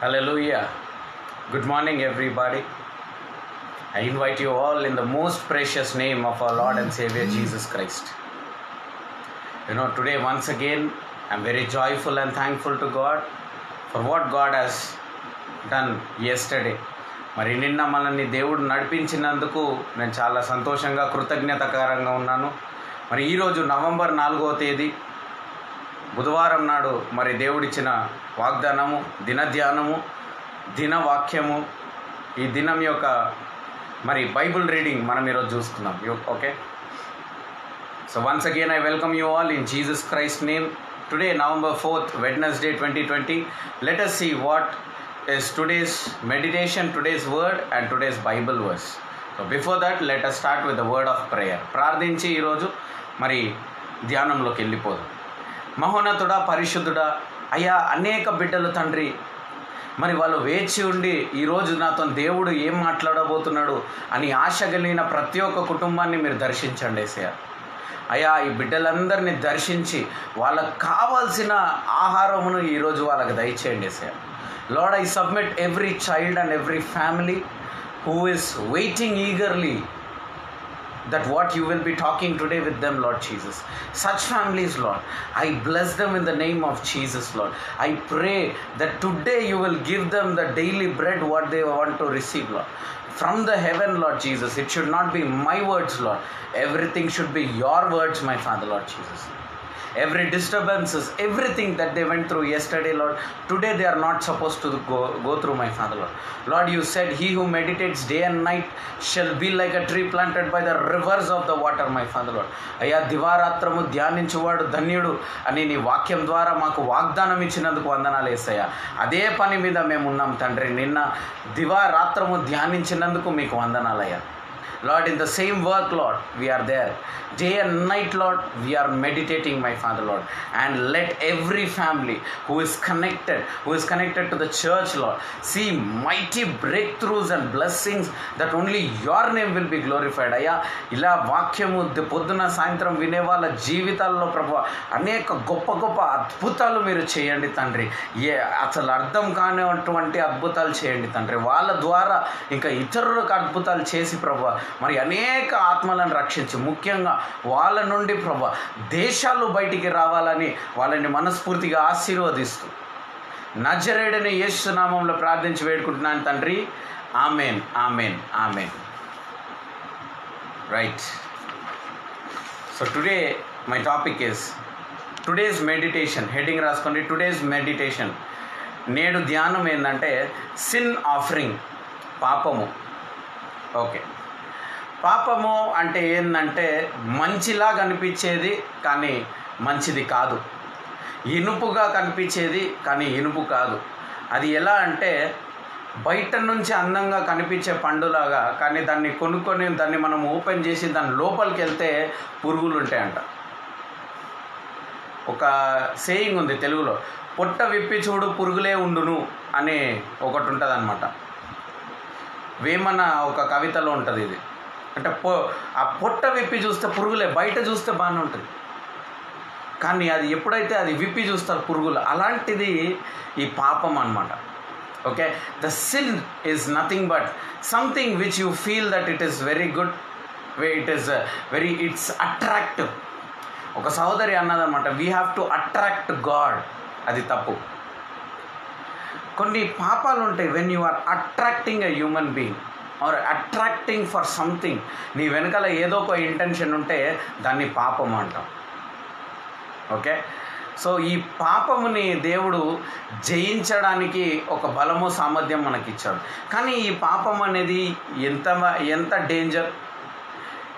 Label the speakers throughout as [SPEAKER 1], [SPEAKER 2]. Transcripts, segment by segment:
[SPEAKER 1] Hallelujah. Good morning, everybody. I invite you all in the most precious name of our Lord and Savior Jesus Christ. You know, today, once again, I'm very joyful and thankful to God for what God has done yesterday. మరి నిన్న మనల్ని దేవుడు నడిపించినందుకు నేను చాలా సంతోషంగా కృతజ్ఞతకరంగా ఉన్నాను మరి ఈరోజు నవంబర్ నాలుగవ తేదీ బుధవారం నాడు మరి దేవుడిచ్చిన వాగ్దానము దినధ్యానము దినవాక్యము ఈ దినం యొక్క మరి బైబుల్ రీడింగ్ మనం ఈరోజు చూసుకుందాం okay? So once again I welcome you all in Jesus Christ name today November fourth Wednesday twenty twenty let us see what is today's meditation, today's word, and today's Bible verse. So before that, let us start with the word of prayer. ప్రార్థించి ఈరోజు మరి ధ్యానంలోకి వెళ్ళిపోదు. మహోన్నతుడా పరిశుద్ధుడా అయ్యా అనేక బిడ్డలు తండ్రి. మరి వాళ్ళు వేచి ఉండి ఈరోజు నాతో దేవుడు ఏం మాట్లాడబోతున్నాడు అని ఆశ కలిగిన ప్రతి ఒక్క కుటుంబాన్ని మీరు దర్శించండి ఏసయ్య. అయ్యా ఈ బిడ్డలందరినీ దర్శించి వాళ్ళకు కావాల్సిన ఆహారమును ఈరోజు వాళ్ళకి దయచేయండి sir lord I submit every child and every family who is waiting eagerly that what you will be talking today with them, Lord Jesus. Such families, Lord, I bless them in the name of Jesus, Lord. I pray that today you will give them the daily bread what they want to receive, Lord. From the heaven, Lord Jesus. It should not be my words, Lord. Everything should be your words, my Father, Lord Jesus every disturbances everything that they went through yesterday lord today they are not supposed to go, go through my father lord lord you said he who meditates day and night shall be like a tree planted by the rivers of the water my father lord అయ్యా దివారాత్రము ధ్యానించువాడు ధన్యుడు అని నీ వాక్యం ద్వారా మాకు వాగ్దానం ఇచ్చినందుకు వందనాలు వేసయ్యా అదే పని మీద మేము ఉన్నాం తండ్రి నిన్న దివారాత్రము ధ్యానించినందుకు మీకు వందనాలయ్యా Lord, in the same work, Lord, we are there. Day and night, Lord, we are meditating, my Father, Lord. And let every family who is connected, who is connected to the church, Lord, see mighty breakthroughs and blessings that only your name will be glorified. అయ్యా ఇలా వాక్యము the- పొద్దున సాయంత్రం వినే వాళ్ళ జీవితాల్లో ప్రభు అనేక గొప్ప గొప్ప అద్భుతాలు మీరు చేయండి తండ్రి ఏ అసలు అర్థం కానిటువంటి అద్భుతాలు చేయండి తండ్రి వాళ్ళ ద్వారా ఇంకా ఇతరులకు అద్భుతాలు చేసి ప్రభు మరి అనేక ఆత్మలను రక్షించి. ముఖ్యంగా వాళ్ళ నుండి ప్రభ దేశాలు బయటికి రావాలని వాళ్ళని మనస్ఫూర్తిగా ఆశీర్వదిస్తూ. నజరేడని యేసునామంలో ప్రార్థించి వేడుకుంటున్నాను తండ్రి. Amen amen amen. Right. So today my topic is today's meditation heading రాసుకోండి. టుడేస్ మెడిటేషన్ నేడు ధ్యానం ఏంటంటే సిన్ ఆఫరింగ్ పాపము. ఓకే పాపము అంటే ఏంటంటే మంచిలా కనిపించేది కానీ మంచిది కాదు. ఇనుపుగా కనిపించేది కానీ ఇనుపు కాదు. అది ఎలా అంటే బయట నుంచి అందంగా కనిపించే పండులాగా కానీ దాన్ని కొనుక్కొని దాన్ని మనం ఓపెన్ చేసి దాని లోపలికి వెళ్తే పురుగులు ఉంటాయంట. ఒక సేయింగ్ ఉంది తెలుగులో పొట్ట విప్పి చూడు పురుగులే ఉండును అనే ఒకటి ఉంటుంది అనమాట వేమన ఒక కవితలో ఉంటుంది ఇది. అంటే పొ ఆ పొట్ట విప్పి చూస్తే పురుగులే బయట చూస్తే బాగానే ఉంటుంది. కానీ అది ఎప్పుడైతే అది విప్పి చూస్తారు పురుగులు అలాంటిది ఈ పాపం అనమాట okay? The sin is nothing but something which you feel that it is very good way it is very it's attractive ఒక సహోదరి అన్నదన్నమాట we have to attract God అది తప్పు. కొన్ని పాపాలు ఉంటాయి when you are attracting a human being are attracting for something. నీ వెనకాల ఏదో ఒక ఇంటెన్షన్ ఉంటే దాన్ని పాపం అంటాం. ఓకే? సో ఈ పాపముని దేవుడు జయించడానికి ఒక బలము సామర్థ్యం మనకి ఇచ్చాడు కానీ ఈ పాపం అనేది ఎంత ఎంత డేంజర్?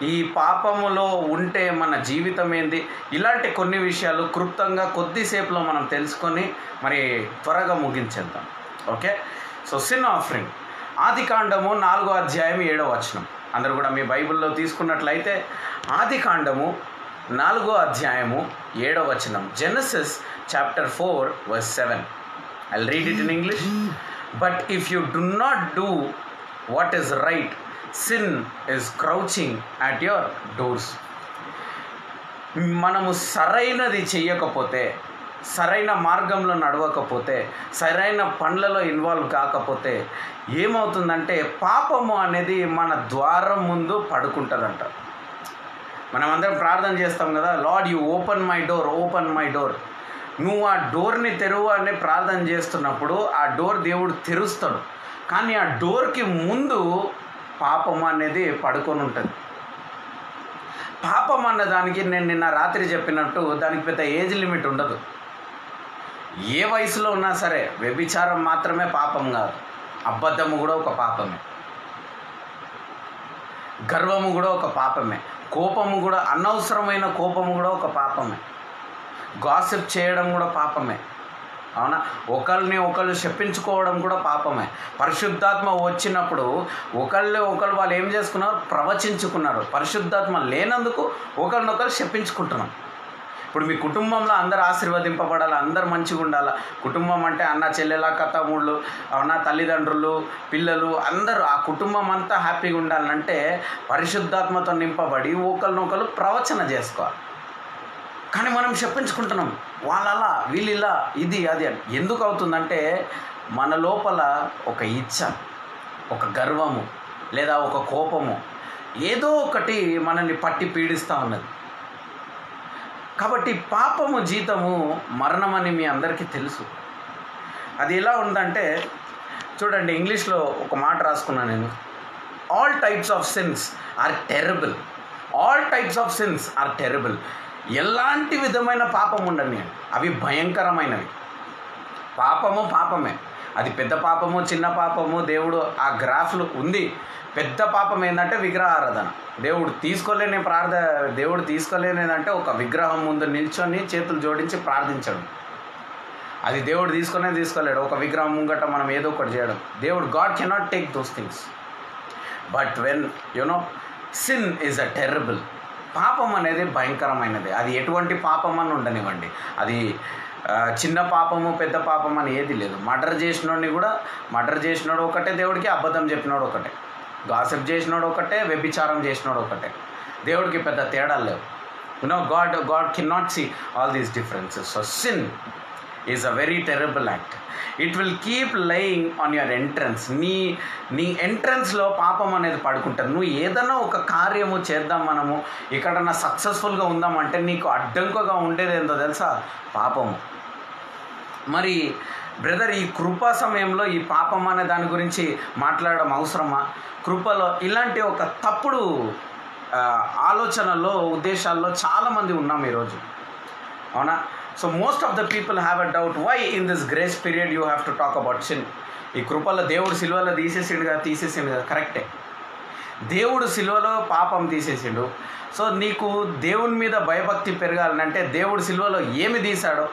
[SPEAKER 1] ఈ పాపములో ఉంటే మన జీవితం ఏంది? ఇలాంటి కొన్ని విషయాలు క్లుప్తంగా కొద్దిసేపులో మనం తెలుసుకొని మరి త్వరగా ముగించేద్దాం. ఓకే? సో సిన్ ఆఫరింగ్ ఆది కాండము నాలుగో అధ్యాయం ఏడో వచనం. అందరూ కూడా మీ బైబిల్లో తీసుకున్నట్లయితే ఆది కాండము నాలుగో అధ్యాయము ఏడో వచనం. Genesis chapter four verse seven I read it in English but if you do not do what is right sin is crouching at your doors మనము సరైనది చెయ్యకపోతే సరైన మార్గంలో నడవకపోతే సరైన పనులలో ఇన్వాల్వ్ కాకపోతే ఏమవుతుందంటే పాపము అనేది మన ద్వారం ముందు పడుకుంటుందంట. మనం అందరం ప్రార్థన చేస్తాం కదా lord you open my door open my door. నువ్వు ఆ డోర్ని తెరువు అని ప్రార్థన చేస్తున్నప్పుడు ఆ డోర్ దేవుడు తెరుస్తాడు. కానీ ఆ డోర్కి ముందు పాపం అనేది పడుకొని ఉంటుంది. పాపం అన్న దానికి నేను నిన్న రాత్రి చెప్పినట్టు దానికి పెద్ద ఏజ్ లిమిట్ ఉండదు. ఏ వయసులో ఉన్నా సరే వ్యభిచారం మాత్రమే పాపం కాదు. అబద్ధము కూడా ఒక పాపమే. గర్వము కూడా ఒక పాపమే. కోపము కూడా అనవసరమైన కోపము కూడా ఒక పాపమే. గాసిప్ చేయడం కూడా పాపమే. అవునా? ఒకరిని ఒకళ్ళు చెప్పించుకోవడం కూడా పాపమే. పరిశుద్ధాత్మ వచ్చినప్పుడు ఒకళ్ళు ఒకళ్ళు వాళ్ళు ఏం చేసుకున్నారు? ప్రవచించుకున్నారు. పరిశుద్ధాత్మ లేనందుకు ఒకరినొకరు చెప్పించుకుంటున్నాం. ఇప్పుడు మీ కుటుంబంలో అందరు ఆశీర్వదింపబడాలి? అందరు మంచిగా ఉండాలి? కుటుంబం అంటే అన్న చెల్లెల కథముళ్ళు అవునా తల్లిదండ్రులు పిల్లలు అందరూ ఆ కుటుంబం అంతా హ్యాపీగా ఉండాలంటే పరిశుద్ధాత్మతో నింపబడి ఒకరినొకరు ప్రవచన చేసుకోవాలి. కానీ మనం చెప్పించుకుంటున్నాం వాళ్ళలా వీళ్ళిలా ఇది అది అని. ఎందుకు అవుతుందంటే మన లోపల ఒక ఇచ్చ ఒక గర్వము లేదా ఒక కోపము ఏదో ఒకటి మనల్ని పట్టి పీడిస్తూ ఉన్నది. కాబట్టి పాపము జీతము మరణమని మీ అందరికీ తెలుసు. అది ఎలా ఉందంటే చూడండి ఇంగ్లీష్లో ఒక మాట రాసుకున్నాను నేను. All types of sins are terrible all types of sins are terrible ఎలాంటి విధమైన పాపం ఉండని అవి భయంకరమైనవి. పాపము పాపమే. అది పెద్ద పాపము చిన్న పాపము దేవుడు ఆ గ్రాఫ్లు ఉంది. పెద్ద పాపం ఏంటంటే విగ్రహారాధన. దేవుడు తీసుకోలేని ప్రార్థ దేవుడు తీసుకోలేనిదంటే ఒక విగ్రహం ముందు నిల్చొని చేతులు జోడించి ప్రార్థించడం. అది దేవుడు తీసుకునే తీసుకోలేడు. ఒక విగ్రహం ముంగట మనం ఏదో ఒకటి చేయడం. దేవుడు God cannot take those things but when you know sin is a terrible పాపం అనేది భయంకరమైనది. అది ఎటువంటి పాపం అని ఉండనివ్వండి. అది చిన్న పాపము పెద్ద పాపం అని ఏది లేదు. మర్డర్ చేసినోడిని కూడా మర్డర్ చేసినోడు ఒకటే దేవుడికి అబద్ధం చెప్పినోడు ఒకటే. గాసిప్ చేసినోడు ఒకటే వ్యభిచారం చేసినోడు ఒకటే. దేవుడికి పెద్ద తేడాలు లేవు. You know God God can not see all these differences so sin is a very terrible act it will keep lying on your entrance నీ నీ ఎంట్రన్స్లో పాపం అనేది పడుకుంటుంది. నువ్వు ఏదైనా ఒక కార్యము చేద్దాం మనము ఎక్కడన్నా సక్సెస్ఫుల్గా ఉందామంటే నీకు అడ్డంకుగా ఉండేది ఏందో తెలుసా? పాపము. మరి బ్రదర్ ఈ కృపా సమయంలో ఈ పాపం అనే దాని గురించి మాట్లాడడం అవసరమా? కృపలో ఇలాంటి ఒక తప్పుడు ఆలోచనలో ఉద్దేశాల్లో చాలామంది ఉన్నాం ఈరోజు. అవునా? So most of the people have a doubt why in this grace period you have to talk about sin ఈ కృపలో దేవుడు సిల్వలో తీసేసిండు కదా తీసేసిండు కదా కరెక్టే దేవుడు సిల్వలో పాపం తీసేసిండు. సో నీకు దేవుని మీద భయభక్తి పెరగాలంటే దేవుడు సిల్వలో ఏమి తీశాడో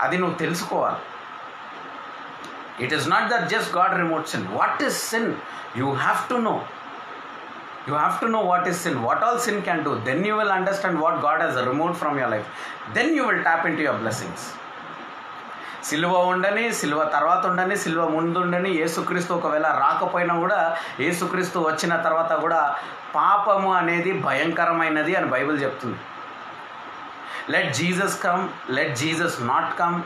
[SPEAKER 1] అది నువ్వు తెలుసుకోవాలి. It is not that just God remote sin what is sin you have to know you have to know what is sin what all sin can do then you will understand what God he's remote from your life then you will tap into your blessings సిల్వ ఉండని సిల్వ తర్వాత ఉండని సిల్వ ముందు ఉండని ఏసుక్రీస్తు ఒకవేళ రాకపోయినా కూడా ఏసుక్రీస్తు వచ్చిన తర్వాత కూడా పాపము అనేది భయంకరమైనది అని బైబిల్ చెప్తుంది. Let Jesus come let Jesus not come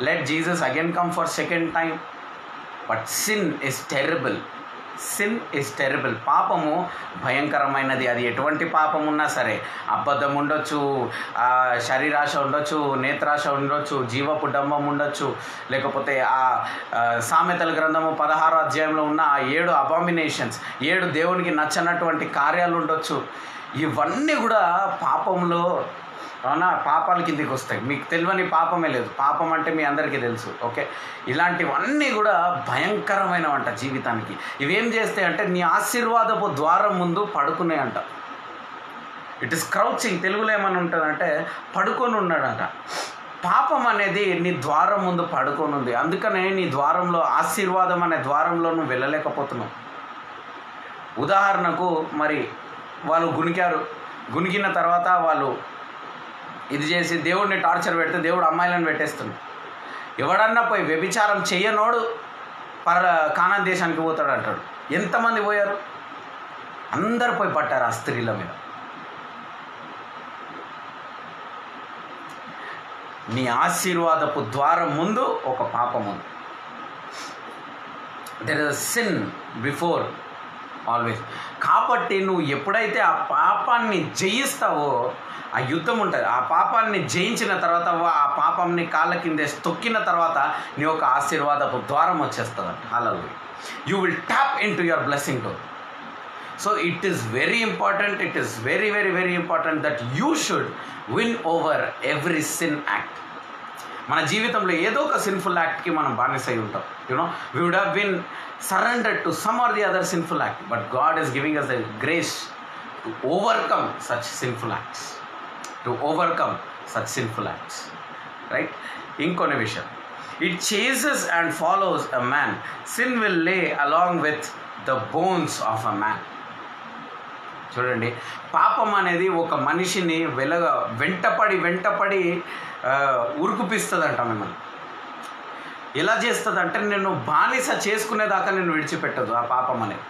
[SPEAKER 1] let Jesus again come for second time but sin is terrible sin is terrible పాపము భయంకరమైనది. అది ఎటువంటి పాపం ఉన్నా సరే అబద్ధం ఉండొచ్చు ఆ, శరీరాశ ఉండొచ్చు నేత్రాశ ఉండొచ్చు జీవపు డంబం ఉండొచ్చు లేకపోతే ఆ ఆ, సామెతల గ్రంథము పదహారో అధ్యాయంలో ఉన్న ఆ ఏడు అబామినేషన్స్ ఏడు దేవునికి నచ్చనటువంటి కార్యాలు ఉండొచ్చు. ఇవన్నీ కూడా పాపంలో అవునా? పాపాల కిందికి వస్తాయి. మీకు తెలియని పాపమే లేదు. పాపం అంటే మీ అందరికీ తెలుసు ఓకే? ఇలాంటివన్నీ కూడా భయంకరమైన అంట జీవితానికి. ఇవేం చేస్తాయి అంటే నీ ఆశీర్వాదపు ద్వారం ముందు పడుకునే అంట ఇట్ ఇస్ క్రౌచింగ్ తెలుగులో ఏమని ఉంటుందంటే పడుకొని ఉన్నాడంట. పాపం అనేది నీ ద్వారం ముందు పడుకొని ఉంది. అందుకనే నీ ద్వారంలో ఆశీర్వాదం అనే ద్వారంలో నువ్వు వెళ్ళలేకపోతున్నావు. ఉదాహరణకు మరి వాళ్ళు గునికారు గునికిన తర్వాత వాళ్ళు ఇది చేసి దేవుడిని టార్చర్ పెడితే దేవుడు అమ్మాయిలను పెట్టేస్తుంది. ఎవడన్నా పోయి వ్యభిచారం చెయ్యనోడు పర కానాన్ దేశానికి పోతాడు అంటాడు. ఎంతమంది పోయారు? అందరు పోయి పట్టారు ఆ స్త్రీల మీద. నీ ఆశీర్వాదపు ద్వారం ముందు ఒక పాపం ఉంది. There is sin before always కాబట్టి నువ్వు ఎప్పుడైతే ఆ పాపాన్ని జయిస్తావో ఆ యుద్ధం ఉంటుంది. ఆ పాపాన్ని జయించిన తర్వాత ఆ పాపంని కాళ్ళ కింద తొక్కిన తర్వాత నీ యొక్క ఆశీర్వాదపు ద్వారం వచ్చేస్తుంది అలా you will tap into your blessing to so it is very important it is very very very important that you should win over every sin act మన జీవితంలో ఏదో ఒక సిన్ఫుల్ యాక్ట్కి మనం బానిస అయి ఉంటాం you know we would have been surrender to some or the other sinful act but God is giving us the grace to overcome such sinful acts to overcome such sinful acts right ఇంకొన్ని విషయం it chases and follows a man sin will lay along with the bones of a man చూడండి పాపం అనేది ఒక మనిషిని వెలగ వెంటపడి వెంటపడి ఉరుకుపిస్తుందంట మిమ్మల్ని. ఎలా చేస్తుంది అంటే నేను బానిస చేసుకునేదాకా నేను విడిచిపెట్టదు ఆ పాపం అనేది.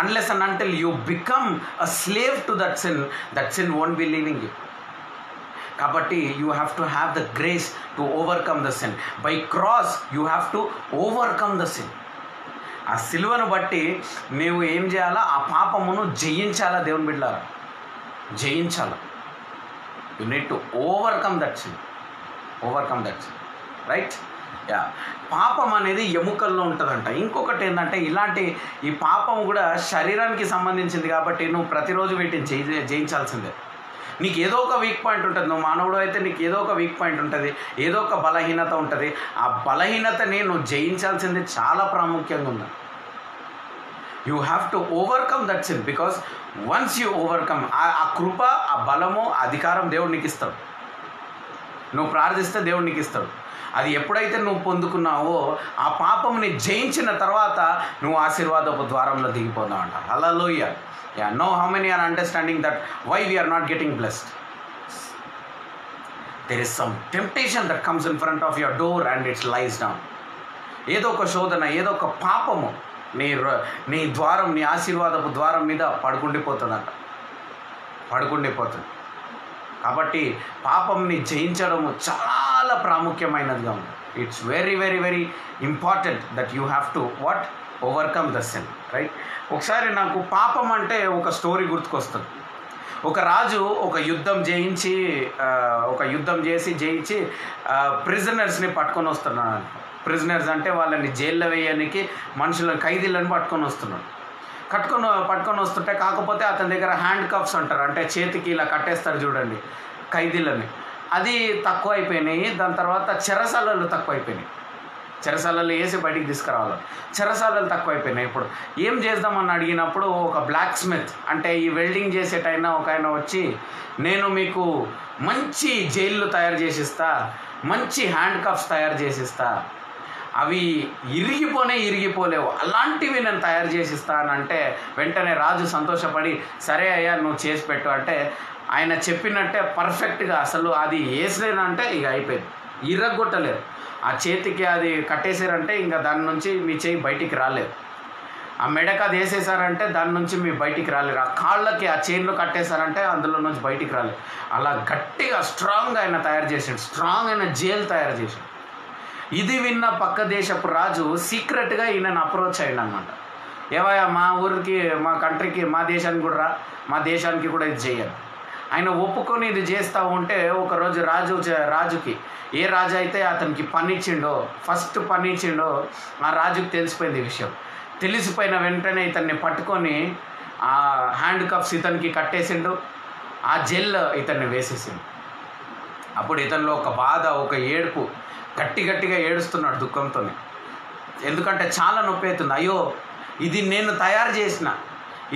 [SPEAKER 1] Unless and until you become a slave to that sin that sin won't be leaving you కాబట్టి you have to have the grace to overcome the sin by cross you have to overcome the sin ఆ సిలువను బట్టి నీవు ఏం చేయాలా? ఆ పాపమును జయించాలా దేవుని బిడ్డారా జయించాలా. You need to overcome that sin overcome that sin right yeah పాపం అనేది ఎముకల్లో ఉంటుందంట. ఇంకొకటి ఏంటంటే ఇలాంటి ఈ పాపం కూడా శరీరానికి సంబంధించింది కాబట్టి నువ్వు ప్రతిరోజు వీటిని జయి జయించాల్సిందే. నీకు ఏదో ఒక వీక్ పాయింట్ ఉంటుంది. నువ్వు మానవుడు అయితే నీకు ఏదో ఒక వీక్ పాయింట్ ఉంటుంది. ఏదో ఒక బలహీనత ఉంటుంది. ఆ బలహీనతని నువ్వు జయించాల్సింది చాలా ప్రాముఖ్యంగా ఉంది. You have to overcome that sin because once you overcome ఆ కృప ఆ బలము అధికారం దేవుడు నీకు ఇస్తాడు నువ్వు ప్రార్థిస్తే దేవుడు నీకు ఇస్తాడు అది ఎప్పుడైతే నువ్వు పొందుకున్నావో ఆ పాపంని జయించిన తర్వాత నువ్వు ఆశీర్వాదపు ద్వారంలో దిగిపోతావు అంట. అలా లోయ you know how many are understanding that why we're not getting blessed there is some temptation that comes in front of your door and it's lies down ఏదో ఒక శోధన ఏదో ఒక పాపము నీ నీ ద్వారం నీ ఆశీర్వాదపు ద్వారం మీద పడుకుండిపోతుందంట. పడుకుండిపోతుంది. కాబట్టి పాపంని జయించడము చాలా ప్రాముఖ్యమైనదిగా ఉంది. It's very very very important that you have to what overcome the sin right ఒకసారి నాకు పాపం అంటే ఒక స్టోరీ గుర్తుకొస్తుంది. ఒక రాజు ఒక యుద్ధం జయించి ఒక యుద్ధం చేసి జయించి ప్రిజనర్స్ని పట్టుకొని వస్తున్నాడు. ప్రిజనర్స్ అంటే వాళ్ళని జైల్లో వేయడానికి మనుషులను ఖైదీలను పట్టుకొని వస్తున్నాడు. కట్టుకొని పట్టుకొని వస్తుంటే కాకపోతే అతని దగ్గర హ్యాండ్ కప్స్ అంటారు. అంటే చేతికి ఇలా కట్టేస్తారు చూడండి ఖైదీలని. అది తక్కువ అయిపోయినాయి. దాని తర్వాత చెరసాలలు తక్కువ అయిపోయినాయి. చెరసాలలో వేసి బయటికి తీసుకురావాలి. చెరసాలలు తక్కువ అయిపోయినాయి ఇప్పుడు. ఏం చేద్దామని అడిగినప్పుడు ఒక బ్లాక్ స్మిత్ అంటే ఈ వెల్డింగ్ చేసేటైనా ఒక ఆయన వచ్చి నేను మీకు మంచి జైళ్ళు తయారు చేసిస్తా మంచి హ్యాండ్ కప్స్ తయారు చేసిస్తా అవి ఇరిగిపోనే ఇరిగిపోలేవు. అలాంటివి నేను తయారు చేసి ఇస్తానంటే వెంటనే రాజు సంతోషపడి సరే అయ్యా నువ్వు చేసి పెట్టు. అంటే ఆయన చెప్పినట్టే పర్ఫెక్ట్గా అసలు అది వేసలేనంటే ఇక అయిపోయింది. ఇరగొట్టలేదు ఆ చేతికి అది కట్టేసారంటే ఇంకా దాని నుంచి మీ చేయి బయటికి రాలేదు. ఆ మెడకు అది వేసేసారంటే దాని నుంచి మీ బయటికి రాలేరు ఆ కాళ్ళకి ఆ చైన్లు కట్టేశారంటే అందులో నుంచి బయటికి రాలేదు. అలా గట్టిగా స్ట్రాంగ్ ఆయన తయారు చేసాడు. స్ట్రాంగ్ అయిన జైలు తయారు చేసాడు. ఇది విన్న పక్క దేశపు రాజు సీక్రెట్గా ఈయనను అప్రోచ్ అయ్యాడు అనమాట ఏవయ్యా మా ఊరికి మా కంట్రీకి మా దేశానికి కూడా రా. మా దేశానికి కూడా ఇది చేయాలి ఆయన ఒప్పుకొని ఇది చేస్తూ ఉంటే ఒకరోజు రాజు రాజుకి ఏ రాజు అయితే అతనికి పనిచ్చిండో ఫస్ట్ పనిచ్చిండో ఆ రాజుకి తెలిసిపోయింది ఈ విషయం. తెలిసిపోయిన వెంటనే ఇతన్ని పట్టుకొని ఆ హ్యాండ్ కప్స్ ఇతనికి కట్టేసిండు. ఆ జెల్ ఇతన్ని వేసేసిండు. అప్పుడు ఇతనిలో ఒక బాధ ఒక ఏడుపు. గట్టి గట్టిగా ఏడుస్తున్నాడు దుఃఖంతో ఎందుకంటే చాలా నొప్పి అవుతుంది. అయ్యో ఇది నేను తయారు చేసిన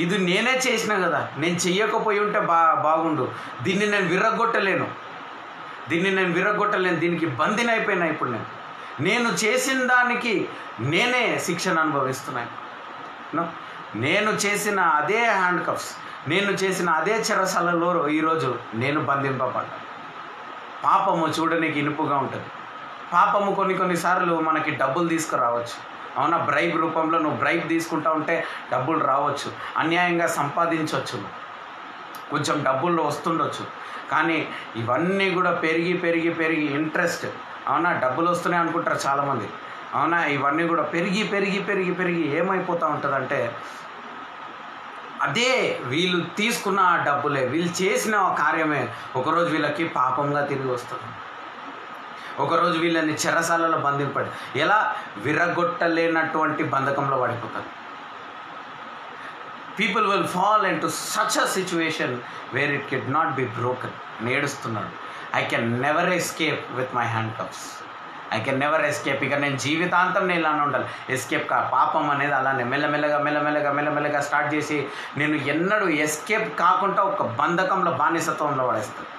[SPEAKER 1] ఇది నేనే చేసిన కదా. నేను చెయ్యకపోయి ఉంటే బా బాగుండు. దీన్ని నేను విరగొట్టలేను దీన్ని నేను విరగొట్టలేను దీనికి బందిని అయిపోయినా ఇప్పుడు నేను. నేను చేసిన దానికి నేనే శిక్షణ అనుభవిస్తున్నాను నేను చేసిన అదే హ్యాండ్ కప్స్ నేను చేసిన అదే చెరసలలో ఈరోజు నేను బంధింపబడ్డాను. పాపము చూడడానికి ఇనుపుగా ఉంటుంది. పాపము కొన్ని కొన్నిసార్లు మనకి డబ్బులు తీసుకురావచ్చు. అవునా? బ్రైబ్ రూపంలో నువ్వు బ్రైబ్ తీసుకుంటా ఉంటే డబ్బులు రావచ్చు. అన్యాయంగా సంపాదించవచ్చు కొంచెం డబ్బుల్లో వస్తుండొచ్చు. కానీ ఇవన్నీ కూడా పెరిగి పెరిగి పెరిగి ఇంట్రెస్ట్ అవునా? డబ్బులు వస్తున్నాయి అనుకుంటారు చాలామంది. అవునా? ఇవన్నీ కూడా పెరిగి పెరిగి పెరిగి పెరిగి ఏమైపోతూ ఉంటుందంటే అదే వీళ్ళు తీసుకున్న ఆ డబ్బులే వీళ్ళు చేసిన కార్యమే ఒకరోజు వీళ్ళకి పాపంగా తిరిగి వస్తుంది. ఒకరోజు వీళ్ళని చెరసాలలో బంధింపడి ఎలా విరగొట్టలేనటువంటి బంధకంలో పడిపోతారు people will fall into such a situation where it could not be broken నేడుస్తున్నాడు I can never escape with my handcuffs I can never escape ఇక నేను జీవితాంతం నేను ఇలానే ఉండాలి. ఎస్కేప్ కా పాపం అనేది అలానే మెల్లమెల్లగా మెల్లమెల్లగా మెల్లమెల్లగా స్టార్ట్ చేసి నేను ఎన్నడూ ఎస్కేప్ కాకుండా ఒక బంధకంలో బానిసత్వంలో పడేస్తాను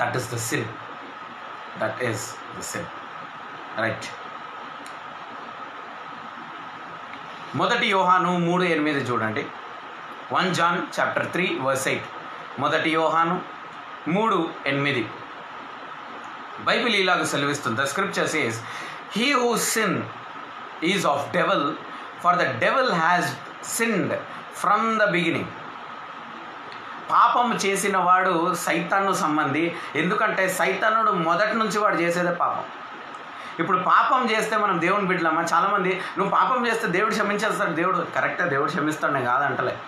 [SPEAKER 1] that is the sin that is the sin right మొదటి యోహాను మూడు ఎనిమిది చూడండి. One John chapter three verse eight. మొదటి యోహాను మూడు ఎనిమిది. బైబిల్ ఇలాగ సెలవిస్తుంది. The scripture says he who sin is of devil for the devil has sinned from the beginning పాపం చేసిన వాడు సైతాను సంబంధి. ఎందుకంటే సైతానుడు మొదటి నుంచి వాడు చేసేదే పాపం. ఇప్పుడు పాపం చేస్తే మనం దేవుని బిడ్డలమ్మా చాలామంది నువ్వు పాపం చేస్తే దేవుడు క్షమించేస్తాడు. దేవుడు కరెక్టే దేవుడు క్షమిస్తాడు నేను కాదంటలే.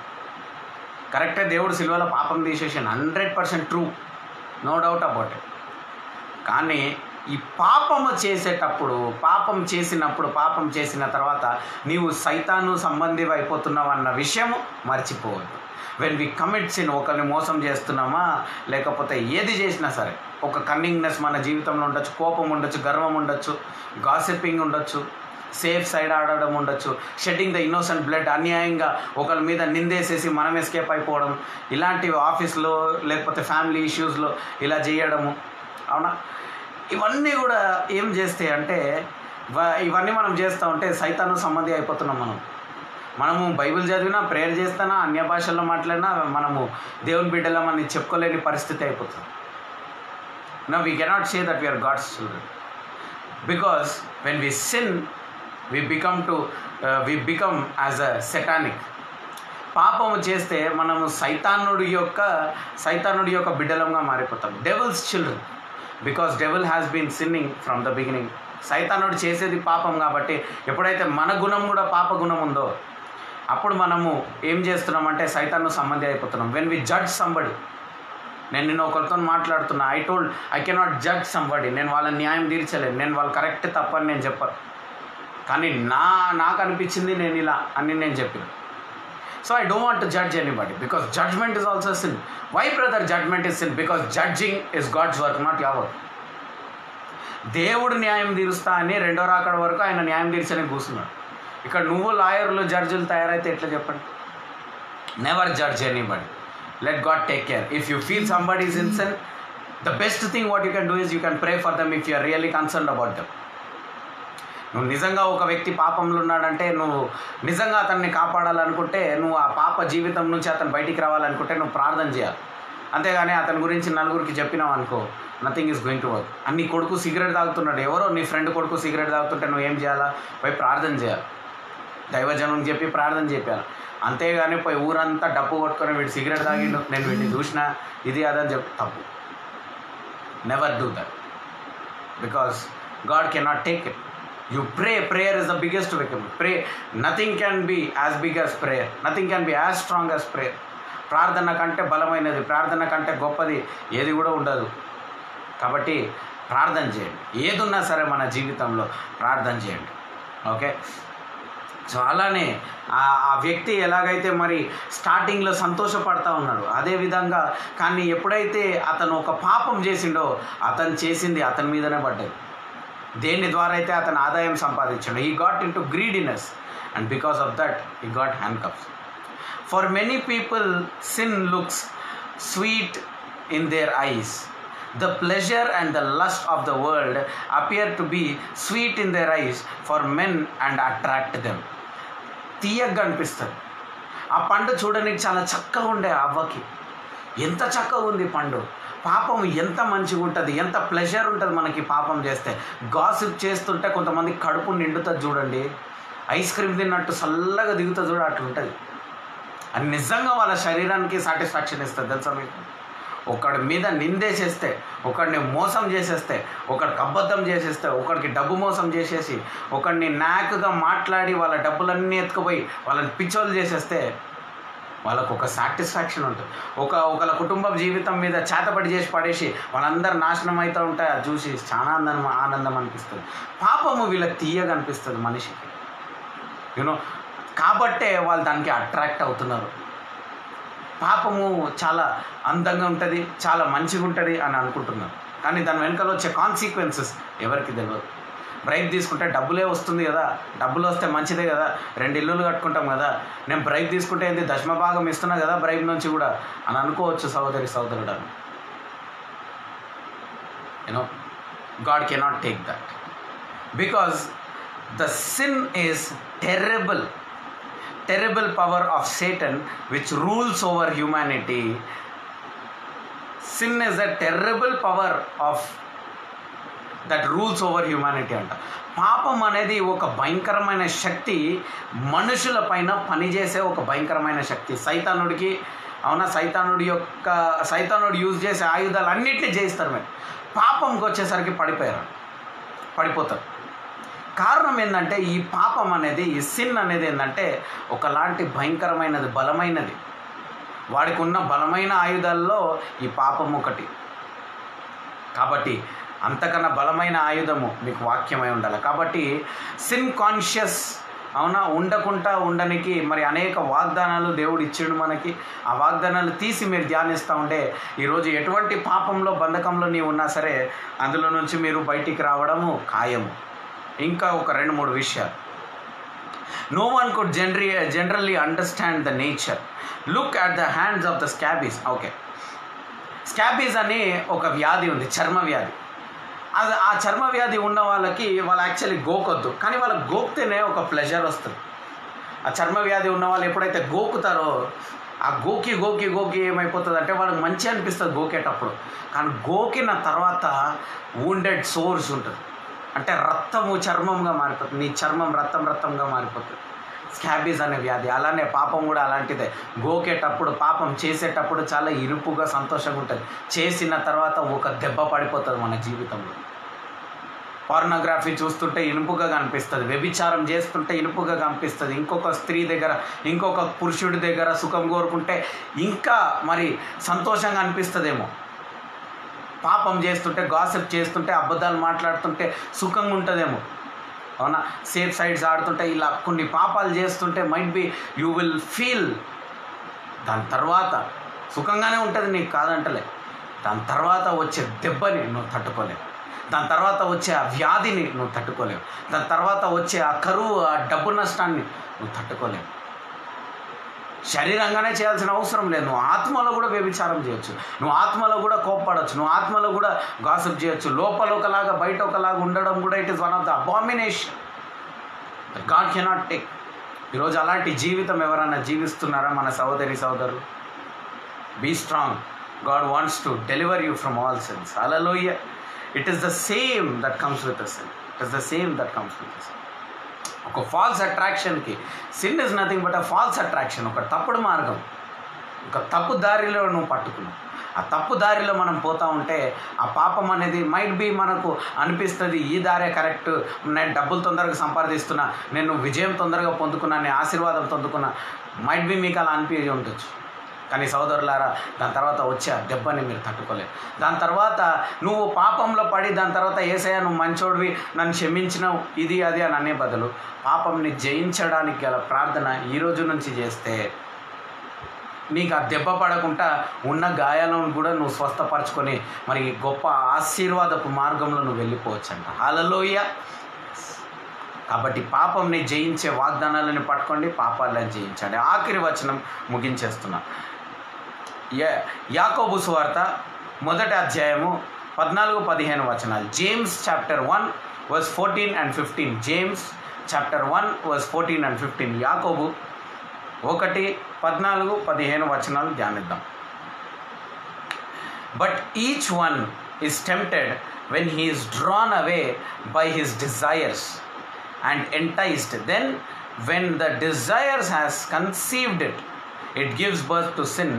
[SPEAKER 1] కరెక్టే దేవుడు సిల్వలో పాపం తీసేసాను hundred percent true. No doubt about it. కానీ ఈ పాపము చేసేటప్పుడు పాపం చేసినప్పుడు పాపం చేసిన తర్వాత నీవు సైతాను సంబంధివైపోతున్నావు అన్న విషయము మర్చిపోవద్దు. వెన్ వి కమిట్ సిన్ ఒకరిని మోసం చేస్తున్నామా? లేకపోతే ఏది చేసినా సరే ఒక కన్నింగ్నెస్ మన జీవితంలో ఉండొచ్చు కోపం ఉండొచ్చు గర్వం ఉండొచ్చు గాసిపింగ్ ఉండొచ్చు సేఫ్ సైడ్ ఆడడం ఉండొచ్చు షెడ్డింగ్ ద ఇన్నోసెంట్ బ్లడ్ అన్యాయంగా ఒకరి మీద నిందేసేసి మనం ఎస్కేప్ అయిపోవడం ఇలాంటివి ఆఫీస్లో లేకపోతే ఫ్యామిలీ ఇష్యూస్లో ఇలా చేయడము. అవునా? ఇవన్నీ కూడా ఏం చేస్తాయి అంటే ఇవన్నీ మనం చేస్తూ ఉంటే సైతాను సంబంధి అయిపోతున్నాం మనం. మనము బైబిల్ చదివినా ప్రేయర్ చేస్తానా అన్య భాషల్లో మాట్లాడినా మనము దేవుని బిడ్డలమని చెప్పుకోలేని పరిస్థితి అయిపోతుంది. నా we cannot say that we're God's children because when we sin we become to we become as a satanic పాపము చేస్తే మనము సైతానుడి యొక్క సైతానుడి యొక్క బిడ్డలంగా మారిపోతాం. Devil's children because devil has been sinning from the beginning సైతానుడు చేసేది పాపం కాబట్టి ఎప్పుడైతే మన గుణం కూడా పాప గుణం ఉందో అప్పుడు మనము ఏం చేస్తున్నామంటే సైతాను సంబంధి అయిపోతున్నాం. వెన్ వి జడ్జ్ సంబడి నేను నిన్న ఒకరితో మాట్లాడుతున్నా I told I cannot judge somebody నేను వాళ్ళ న్యాయం తీర్చలేను. నేను వాళ్ళు కరెక్ట్ తప్పని నేను చెప్పను. కానీ నా నాకు అనిపించింది నేను ఇలా అని నేను చెప్పిన. So I don't want to judge anybody because judgement is also sin why brother judgement is sin because judging is God's work not your దేవుడు న్యాయం తీరుస్తా అని రెండో రాకడ వరకు ఆయన న్యాయం తీర్చని కూర్చున్నాడు. ఇక్కడ నువ్వు లాయర్లు జడ్జిలు తయారైతే ఎట్లా చెప్పండి? Never judge anybody let God take care if you feel somebody is insane the best thing what you can do is you can pray for them if you're really concern about them నువ్వు నిజంగా ఒక వ్యక్తి పాపంలో ఉన్నాడంటే నువ్వు నిజంగా అతన్ని కాపాడాలనుకుంటే నువ్వు ఆ పాప జీవితం నుంచి అతను బయటికి రావాలనుకుంటే నువ్వు ప్రార్థన చేయాలి. అంతేగాని అతని గురించి నలుగురికి చెప్పినావు అనుకో nothing is going to work అన్ని కొడుకు సిగరెట్ తాగుతున్నాడు. ఎవరో నీ ఫ్రెండ్ కొడుకు సిగరెట్ తాగుతుంటే నువ్వు ఏం చేయాలా? పోయి ప్రార్థన చేయాలి. దైవజనం చెప్పి ప్రార్థన చెప్పాను. అంతేగాని పోయి ఊరంతా డప్పు కొట్టుకొని వీడు సిగరెట్ తాగిండు నేను వీడిని చూసినా ఇది అదని చెప్పి తప్పు. Never do that because God cannot take it you pray prayer is the biggest weapon pray nothing can be as big as prayer nothing can be as strong as prayer ప్రార్థన కంటే బలమైనది ప్రార్థన కంటే గొప్పది ఏది కూడా ఉండదు. కాబట్టి ప్రార్థన చేయండి. ఏదున్నా సరే మన జీవితంలో ప్రార్థన చేయండి. ఓకే? సో అలానే ఆ వ్యక్తి ఎలాగైతే మరి స్టార్టింగ్లో సంతోషపడతా ఉన్నాడు అదేవిధంగా కానీ ఎప్పుడైతే అతను ఒక పాపం చేసిండో అతను చేసింది అతని మీదనే పడ్డది. దేని ద్వారా అయితే అతను ఆదాయం సంపాదించాడు he got into greediness and because of that he got handcuffs for many people sin looks sweet in their eyes the pleasure and the lust of the world appear to be sweet in their eyes for men and attract them తీయగా అనిపిస్తుంది. ఆ పండు చూడడానికి చాలా చక్కగా ఉండే ఆ అవ్వకి. ఎంత చక్కగా ఉంది పండు. పాపం ఎంత మంచిగా ఉంటుంది ఎంత ప్లెజర్ ఉంటుంది మనకి పాపం చేస్తే. గాసిప్ చేస్తుంటే కొంతమంది కడుపు నిండుతుంది చూడండి. ఐస్ క్రీమ్ తిన్నట్టు చల్లగా దిగుతుంది చూడ అట్లా ఉంటుంది అది నిజంగా వాళ్ళ శరీరానికి సాటిస్ఫాక్షన్ ఇస్తుంది తెలుసా మీకు? ఒకడి మీద నిందేసేస్తే ఒకడిని మోసం చేసేస్తే ఒకడికి అబద్ధం చేసేస్తే ఒకడికి డబ్బు మోసం చేసేసి ఒకడిని నాకుగా మాట్లాడి వాళ్ళ డబ్బులన్నీ ఎత్తుకుపోయి వాళ్ళని పిచ్చోలు చేసేస్తే వాళ్ళకు ఒక సాటిస్ఫాక్షన్ ఉంటుంది. ఒక ఒకళ్ళ కుటుంబ జీవితం మీద చేతపడి చేసి పడేసి వాళ్ళందరూ నాశనం అవుతూ ఉంటే అది చూసి చాలా ఆనందం ఆనందం అనిపిస్తుంది. పాపము వీళ్ళకి తీయగా అనిపిస్తుంది మనిషికి. యూనో కాబట్టే వాళ్ళు దానికి అట్రాక్ట్ అవుతున్నారు. పాపము చాలా అందంగా ఉంటుంది చాలా మంచిగా ఉంటుంది అని అనుకుంటున్నాం కానీ దాని వెనకాల వచ్చే కాన్సిక్వెన్సెస్ ఎవరికి తెలియదు బ్రైక్ తీసుకుంటే డబ్బులే వస్తుంది కదా డబ్బులు వస్తే మంచిదే కదా రెండు ఇల్లులు కట్టుకుంటాం కదా నేను బ్రైక్ తీసుకుంటే ఏంది దశమ భాగం ఇస్తున్నా కదా బ్రైక్ నుంచి కూడా అని అనుకోవచ్చు సహోదరి సహోదరుడు అని you know God cannot take that because the sin is terrible terrible power of Satan which rules over humanity. Sin is a terrible power of that rules over humanity అంట. పాపం అనేది ఒక భయంకరమైన శక్తి మనుషుల పైన పనిచేసే ఒక భయంకరమైన శక్తి. సైతానుడికి అవునా? సైతానుడి యొక్క సైతానుడు యూజ్ చేసే ఆయుధాలు అన్నింటినీ జయిస్తారు మీరు. పాపంకి వచ్చేసరికి పడిపోయారు. పడిపోతారు. కారణం ఏంటంటే ఈ పాపం అనేది ఈ సిన్ అనేది ఏంటంటే ఒకలాంటి భయంకరమైనది బలమైనది. వాడికి ఉన్న బలమైన ఆయుధాల్లో ఈ పాపం ఒకటి. కాబట్టి అంతకన్నా బలమైన ఆయుధము మీకు వాక్యమై ఉండాలి. కాబట్టి సిన్ కాన్షియస్ అవునా? ఉండకుండా ఉండనికి మరి అనేక వాగ్దానాలు దేవుడు ఇచ్చిండు మనకి. ఆ వాగ్దానాలు తీసి మీరు ధ్యానిస్తూ ఉంటే ఈరోజు ఎటువంటి పాపంలో బంధకంలో నీవు ఉన్నా సరే అందులో నుంచి మీరు బయటికి రావడము ఖాయము. ఇంకా ఒక రెండు మూడు విషయాలు. No one could genre generally understand the nature look at the hands of the scabies okay scabies అని ఒక వ్యాధి ఉంది చర్మ వ్యాధి. అది ఆ చర్మ వ్యాధి ఉన్న వాళ్ళకి వాళ్ళు యాక్చువల్లీ గోకొద్దు. కానీ వాళ్ళకి గోక్తేనే ఒక ప్లెజర్ వస్తుంది. ఆ చర్మ వ్యాధి ఉన్న వాళ్ళు ఎప్పుడైతే గోకుతారో ఆ గోకి గోకి గోకి ఏమైపోతుంది అంటే వాళ్ళకి మంచి అనిపిస్తుంది గోకేటప్పుడు. కానీ గోకిన తర్వాత వూండెడ్ సోర్స్ ఉంటుంది. అంటే రక్తము చర్మంగా మారిపోతుంది. నీ చర్మం రక్తం రక్తంగా మారిపోతుంది. స్కాబీస్ అనే వ్యాధి. అలానే పాపం కూడా అలాంటిదే. గోకేటప్పుడు పాపం చేసేటప్పుడు చాలా ఇరుపుగా సంతోషంగా ఉంటుంది. చేసిన తర్వాత ఒక దెబ్బ పడిపోతుంది మన జీవితంలో. పార్నోగ్రఫీ చూస్తుంటే ఇనుపుగా కనిపిస్తుంది. వ్యభిచారం చేస్తుంటే ఇనుపుగా కనిపిస్తుంది. ఇంకొక స్త్రీ దగ్గర ఇంకొక పురుషుడి దగ్గర సుఖం కోరుకుంటే ఇంకా మరి సంతోషంగా అనిపిస్తుందేమో. పాపం చేస్తుంటే గాసిప్ చేస్తుంటే అబద్ధాలు మాట్లాడుతుంటే సుఖంగా ఉంటుందేమో. అవునా? సేఫ్ సైడ్స్ ఆడుతుంటే ఇలా కొన్ని పాపాలు చేస్తుంటే might be you will feel దాని తర్వాత సుఖంగానే ఉంటుంది నీకు కాదంటలే. దాని తర్వాత వచ్చే దెబ్బని నువ్వు తట్టుకోలేవు. దాని తర్వాత వచ్చే ఆ వ్యాధిని నువ్వు తట్టుకోలేవు. దాని తర్వాత వచ్చే ఆ కరువు ఆ డబ్బు నష్టాన్ని నువ్వు తట్టుకోలేవు. శరీరంగానే చేయాల్సిన అవసరం లేదు. నువ్వు ఆత్మలో కూడా వ్యభిచారం చేయొచ్చు. నువ్వు ఆత్మలో కూడా కోప్పడచ్చు. నువ్వు ఆత్మలో కూడా గాసప్ చేయొచ్చు. లోపల ఒకలాగా బయట ఒకలాగా ఉండడం కూడా it is one of the abomination God cannot take ఈరోజు అలాంటి జీవితం ఎవరైనా జీవిస్తున్నారా మన సహోదరి సహోదరు be strong God wants to deliver you from all sins alleluia it is the same that comes with a sin it is the same that comes with sin ఒక false అట్రాక్షన్కి sin is nothing but a false attraction ఒక తప్పుడు మార్గం. ఒక తప్పు దారిలో నువ్వు పట్టుకున్నావు. ఆ తప్పు దారిలో మనం పోతా ఉంటే ఆ పాపం అనేది మైట్ బి మనకు అనిపిస్తుంది ఈ దారే కరెక్ట్ నేను డబ్బులు తొందరగా సంపాదిస్తున్నా నేను విజయం తొందరగా పొందుకున్నా నేను ఆశీర్వాదం పొందుకున్నా మైట్ బి మీకు అలా అనిపించి ఉండొచ్చు. కానీ సోదరులారా దాని తర్వాత వచ్చే ఆ దెబ్బని మీరు తట్టుకోలేరు. దాని తర్వాత నువ్వు పాపంలో పడి దాని తర్వాత ఏసయ్యా నువ్వు మంచోడివి నన్ను క్షమించినావు ఇది అది అని అనే బదులు పాపంని జయించడానికి గల ప్రార్థన ఈ రోజు నుంచి చేస్తే నీకు ఆ దెబ్బ పడకుండా ఉన్న గాయాలను కూడా నువ్వు స్వస్థపరచుకొని మరి గొప్ప ఆశీర్వాదపు మార్గంలో నువ్వు వెళ్ళిపోవచ్చు అంట హాలలోయ కాబట్టి పాపంని జయించే వాగ్దానాలను పట్టుకోండి పాపాలను జయించండి. ఆఖరి వచనం ముగించేస్తున్నా. యాకోబు సువార్త మొదటి అధ్యాయము పద్నాలుగు పదిహేను వచనాలు. James chapter one verse fourteen and fifteen James chapter one verse fourteen and fifteen యాకోబు ఒకటి పద్నాలుగు పదిహేను వచనాలు ధ్యానిద్దాం. But each one is tempted when he is drawn away by his desires and enticed then when the desires has conceived it it gives birth to sin.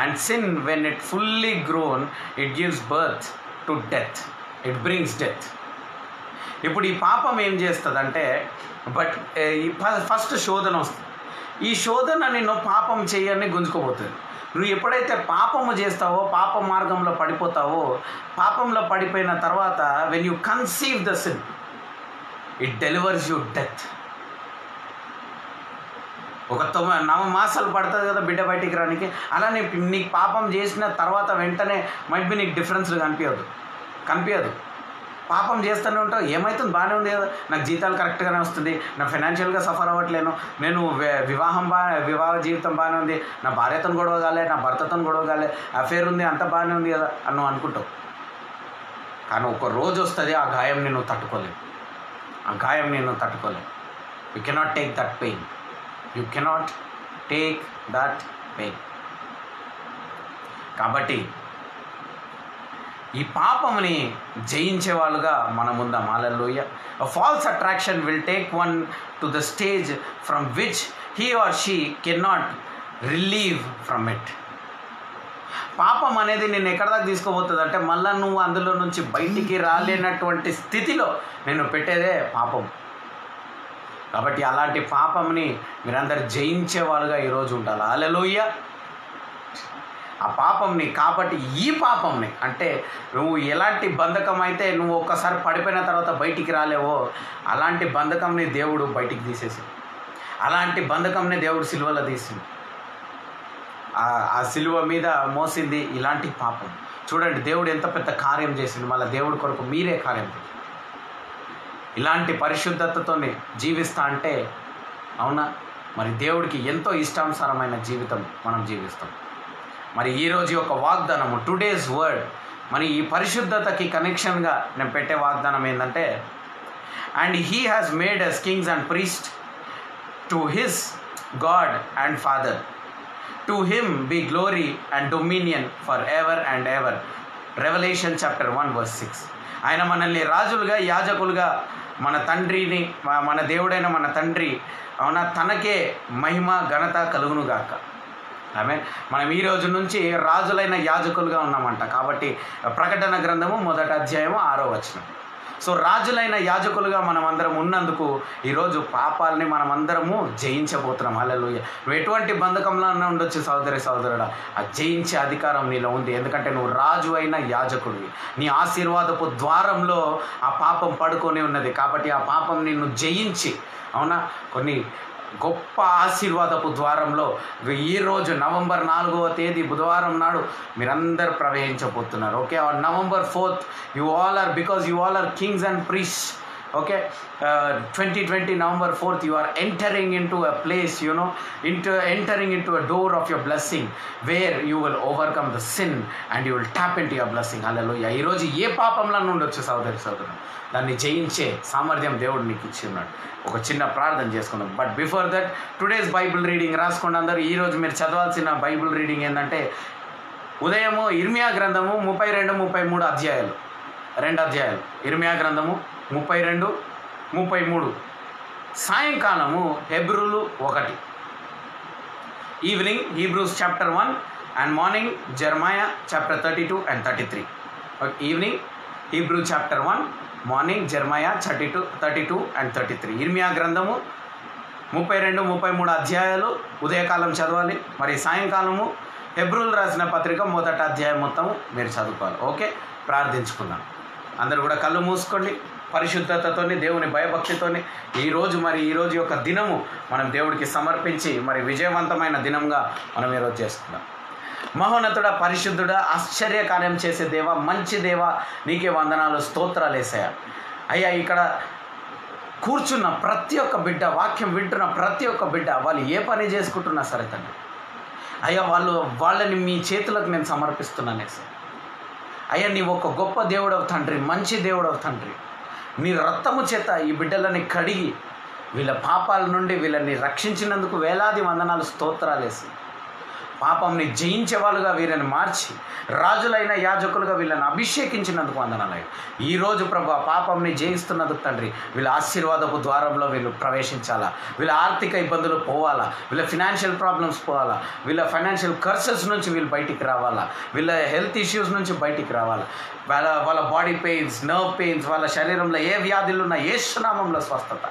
[SPEAKER 1] And sin when it fully grown it gives birth to death. It brings death. ఇప్పుడు ఈ పాపం ఏం చేస్తుందంటే but ఈ first శోధన వస్తుంది. ఈ శోధన నిన్ను పాపం చేయని గుంజుకోబోతుంది నువ్వు ఎప్పుడైతే పాపము చేస్తావో పాప మార్గంలో పడిపోతావో పాపంలో పడిపోయిన తర్వాత when you conceive the sin it delivers you death ఒక తొమ్మిది నవ మాసాలు పడుతుంది కదా బిడ్డ బయటికి రానికి. అలానే నీకు పాపం చేసిన తర్వాత వెంటనే మైట్ బి నీకు డిఫరెన్స్లు కనిపించదు కనిపించదు పాపం చేస్తూనే ఉంటావు. ఏమవుతుంది బాగానే ఉంది కదా. నాకు జీతాలు కరెక్ట్గానే వస్తుంది. నా ఫైనాన్షియల్గా సఫర్ అవ్వట్లేను. నేను వివాహం బా వివాహ జీవితం బాగానే ఉంది. నా భార్యతో గొడవ కాలే నా భర్తతో గొడవ కాలే. అఫేర్ ఉంది అంత బాగానే ఉంది కదా అని నువ్వు అనుకుంటావు. కానీ ఒక రోజు వస్తుంది ఆ గాయం నేను తట్టుకోలేవు ఆ గాయం నేను తట్టుకోలేవు you cannot take that pain you cannot take that pain. కాబట్టి ఈ పాపముని జయించే వాళ్ళుగా మనం ఉందాం alleluia false attraction will take one to the stage from which he or she can not relieve from it పాపం అనేది నేను ఎక్కడ దాకా తీసుకోబోతుంది అంటే మళ్ళీ నువ్వు అందులో నుంచి బయటికి రాలేనటువంటి స్థితిలో నేను పెట్టేదే పాపం. కాబట్టి అలాంటి పాపంని మీరందరు జయించేవాళ్ళుగా ఈరోజు ఉండాలి. అలలోయ ఆ పాపంని కాబట్టి ఈ పాపంని అంటే నువ్వు ఎలాంటి బంధకం అయితే నువ్వు ఒక్కసారి పడిపోయిన తర్వాత బయటికి రాలేవో అలాంటి బంధకంని దేవుడు బయటికి తీసేసి అలాంటి బంధకంని దేవుడు సిలువలో తీసింది ఆ- సిలువ మీద మోసింది ఇలాంటి పాపం. చూడండి దేవుడు ఎంత పెద్ద కార్యం చేసింది మళ్ళీ దేవుడి కొరకు మీరే కార్యం చేసింది ఇలాంటి పరిశుద్ధతతోనే జీవిస్తా అంటే అవునా? మరి దేవుడికి ఎంతో ఇష్టానుసారమైన జీవితం మనం జీవిస్తాం. మరి ఈరోజు యొక్క వాగ్దానము టుడేస్ వర్డ్ మరి ఈ పరిశుద్ధతకి కనెక్షన్గా నేను పెట్టే వాగ్దానం ఏంటంటే and he has made us kings and priest to his God and Father to him be glory and dominion for ever and ever revelation chapter one verse six ఆయన మనల్ని రాజులుగా యాజకులుగా మన తండ్రిని మన దేవుడైన మన తండ్రి అవునా? తనకే మహిమ ఘనత కలుగునుగాక. ఆమె మనం ఈ రోజు నుంచి రాజులైన యాజకులుగా ఉన్నామంట. కాబట్టి ప్రకటన గ్రంథము మొదటి అధ్యాయము ఆరో వచనం. సో రాజులైన యాజకులుగా మనం అందరం ఉన్నందుకు ఈరోజు పాపాలని మనం అందరము జయించబోతున్నాం. అల్లలు నువ్వు ఎటువంటి బంధకంలో ఉండొచ్చు సహోదరి సహోదరుడా. ఆ జయించే అధికారం నీలో ఉంది. ఎందుకంటే నువ్వు రాజు అయిన యాజకుడివి. నీ ఆశీర్వాదపు ద్వారంలో ఆ పాపం పడుకొని ఉన్నది. కాబట్టి ఆ పాపం నిన్ను జయించి అవునా? కొన్ని గొప్ప ఆశీర్వాదపు ద్వారంలో ఈ రోజు నవంబర్ నాలుగవ తేదీ బుధవారం నాడు మీరందరూ ప్రవేశించబోతున్నారు. Okay November fourth you all are because you all are kings and priest okay twenty twenty November fourth you are entering in to a place you know into entering in to a door of your blessing where you will overcome the sin and you will tap in to your blessing ఈ ఈరోజు ఏ పాపంలో వచ్చే సోదరి సోదరుడు దాన్ని జయించే సామర్థ్యం దేవుడు నీకు ఇచ్చి ఉన్నాడు. ఒక చిన్న ప్రార్థన చేసుకుందాం. But before that today's Bible reading రాసుకోండి అందరూ. ఈరోజు మీరు చదవాల్సిన బైబిల్ రీడింగ్ ఏంటంటే ఉదయము ఇర్మియా గ్రంథము ముప్పై రెండు ముప్పై మూడు అధ్యాయాలు. రెండు అధ్యాయాలు. ఇర్మియా గ్రంథము ముప్పై రెండు ముప్పై మూడు సాయంకాలము హెబ్రూలు ఒకటి. Evening Hebrews chapter one and morning Jeremiah chapter thirty two and thirty three evening Hebrew chapter one morning Jeremiah thirty two thirty two and thirty three ఇర్మియా గ్రంథము ముప్పై రెండు ముప్పై మూడు అధ్యాయాలు ఉదయకాలం చదవాలి. మరి సాయంకాలము హెబ్రూల్ రాసిన పత్రిక మొదటి అధ్యాయం మొత్తం మీరు చదువుకోవాలి. ఓకే ప్రార్థించుకుందాం. అందరూ కూడా కళ్ళు మూసుకోండి. పరిశుద్ధతతోని దేవుని భయభక్తితోని ఈరోజు మరి ఈరోజు యొక్క దినము మనం దేవుడికి సమర్పించి మరి విజయవంతమైన దినంగా మనం ఈరోజు చేసుకుందాం. మహోన్నతుడ పరిశుద్ధుడ ఆశ్చర్య కార్యం చేసే దేవ మంచి దేవ నీకే వందనాలు స్తోత్రాలు వేసాయా అయ్యా ఇక్కడ కూర్చున్న ప్రతి ఒక్క బిడ్డ వాక్యం వింటున్న ప్రతి ఒక్క బిడ్డ వాళ్ళు ఏ పని చేసుకుంటున్నా సరే తండ్రి. అయ్యా వాళ్ళు వాళ్ళని మీ చేతులకు నేను సమర్పిస్తున్నానే సార్ అయ్యా నీ ఒక గొప్ప దేవుడవు తండ్రి మంచి దేవుడవు తండ్రి. నీ రక్తము చేత ఈ బిడ్డలని కడిగి వీళ్ళ పాపాల నుండి వీళ్ళని రక్షించినందుకు వేలాది వందనాలు స్తోత్రాలేసి పాపంని జయించే వాళ్ళుగా వీరిని మార్చి రాజులైన యాజకులుగా వీళ్ళని అభిషేకించినందుకు వందనాలయ్య ఈరోజు ప్రభు పాపంని జయిస్తున్నందుకు తండ్రి వీళ్ళ ఆశీర్వాదపు ద్వారంలో వీళ్ళు ప్రవేశించాలా? వీళ్ళ ఆర్థిక ఇబ్బందులు పోవాలా? వీళ్ళ ఫినాన్షియల్ ప్రాబ్లమ్స్ పోవాలా? వీళ్ళ ఫైనాన్షియల్ కర్సెస్ నుంచి వీళ్ళు బయటికి రావాలా? వీళ్ళ హెల్త్ ఇష్యూస్ నుంచి బయటికి రావాలా? వాళ్ళ వాళ్ళ బాడీ పెయిన్స్ నర్వ్ పెయిన్స్ వాళ్ళ శరీరంలో ఏ వ్యాధులు ఉన్నా ఏ సునామంలో స్వస్థత.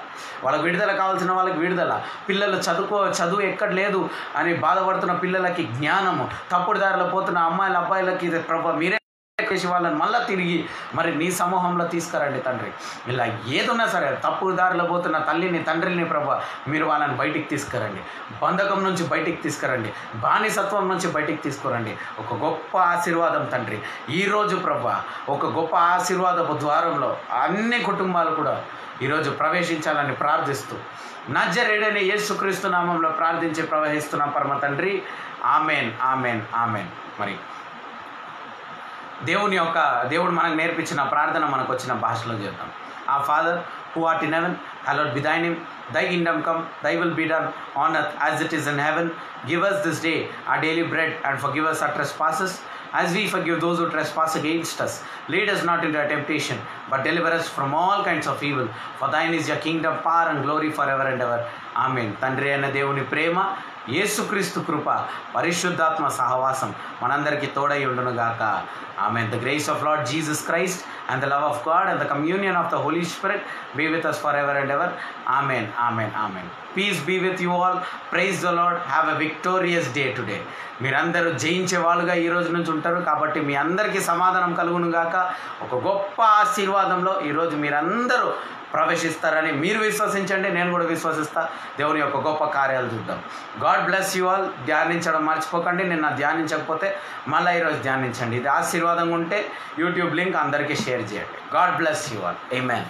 [SPEAKER 1] వాళ్ళకి విడుదల కావాల్సిన వాళ్ళకి విడుదల. పిల్లలు చదువుకో చదువు ఎక్కడ లేదు అని బాధపడుతున్న పిల్లలకి జ్ఞానము. తప్పుడు దారిలో పోతున్న అమ్మాయిల అబ్బాయిలకి ప్రభా మీరే చేసి వాళ్ళని మళ్ళీ తిరిగి మరి నీ సమూహంలో తీసుకురండి తండ్రి. ఇలా ఏదున్నా సరే తప్పుడు దారిలో పోతున్న తల్లిని తండ్రిని ప్రభా మీరు వాళ్ళని బయటికి తీసుకురండి. బంధకం నుంచి బయటికి తీసుకురండి. బానిసత్వం నుంచి బయటికి తీసుకురండి. ఒక గొప్ప ఆశీర్వాదం తండ్రి. ఈరోజు ప్రభా ఒక గొప్ప ఆశీర్వాదపు ద్వారంలో అన్ని కుటుంబాలు కూడా ఈరోజు ప్రవేశించాలని ప్రార్థిస్తూ నజ్జరేడని యేసుక్రీస్తు నామంలో ప్రార్థించి ప్రవహిస్తున్నాం పరమ తండ్రి ఆమెన్ ఆమెన్ ఆమెన్. మరి దేవుని యొక్క దేవుడు మనకు నేర్పించిన ప్రార్థన మనకు వచ్చిన భాషలో చేద్దాం. Our Father who art in heaven hallowed be thy name thy kingdom come thy will be done on earth as it is in heaven give us this day our daily bread and forgive us our trespasses as we forgive those who trespass against us lead us not in into but deliver us from all kinds of evil for thine thine your kingdom power and glory for ever and ever amen తండ్రి అయిన దేవుని ప్రేమ యేసుక్రీస్తు కృప పరిశుద్ధాత్మ సహవాసం మనందరికీ తోడై ఉండునుగాక. గాక amen the grace of Lord Jesus Christ and the love of God and the communion of the Holy Spirit be with us for ever and ever amen amen amen peace be with you all praise the Lord have a victorious day today మీరందరూ జయించే వాళ్ళుగా ఈ రోజు నుంచి ఉంటారు కాబట్టి మీ అందరికీ సమాధానం కలుగును గాక ఒక గొప్ప ఆశీర్వాదంలో ఈరోజు మీరందరూ ప్రవేశిస్తారని మీరు విశ్వసించండి నేను కూడా విశ్వసిస్తా. దేవుని యొక్క గొప్ప కార్యాలు చూద్దాం. God bless you all. ధ్యానించడం మర్చిపోకండి నిన్న ధ్యానించకపోతే మళ్ళీ ఈరోజు ధ్యానించండి. ఇది ఆశీర్వాదంగా ఉంటే యూట్యూబ్ లింక్ అందరికీ షేర్ చేయండి. God bless you all. A man